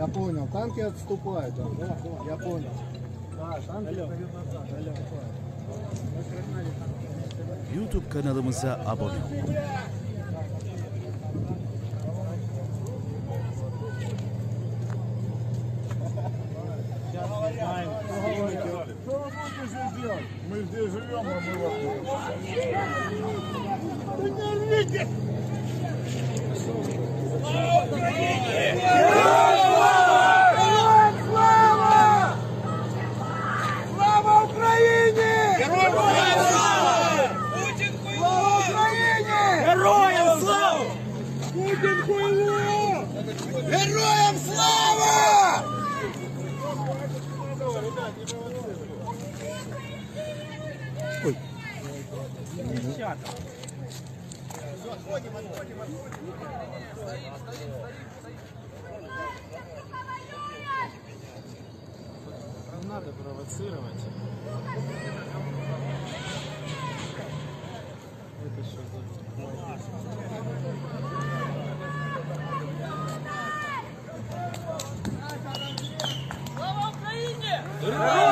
Я понял. Танки отступают. Да, Я понял. Да, танки. YouTube kanalımıza abone olun. Что вы будете здесь делать? Мы здесь живем, а мы вас Слава Ой. Отходим, отходим, отходим. Стоим, стоим, стоим. Надо провоцировать. Это еще Good.